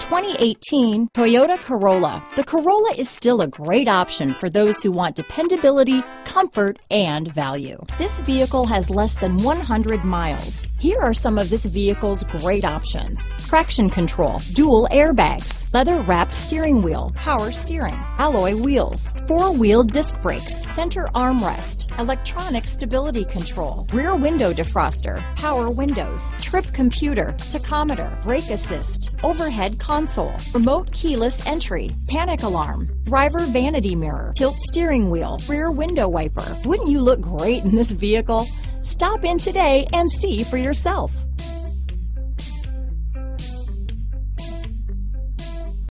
2018 Toyota Corolla. The Corolla is still a great option for those who want dependability, comfort, and value. This vehicle has less than 100 miles. Here are some of this vehicle's great options. Traction control, dual airbags, leather wrapped steering wheel, power steering, alloy wheels, four-wheel disc brakes, center armrest, electronic stability control, rear window defroster, power windows, trip computer, tachometer, brake assist, overhead console, remote keyless entry, panic alarm, driver vanity mirror, tilt steering wheel, rear window wiper. Wouldn't you look great in this vehicle? Stop in today and see for yourself.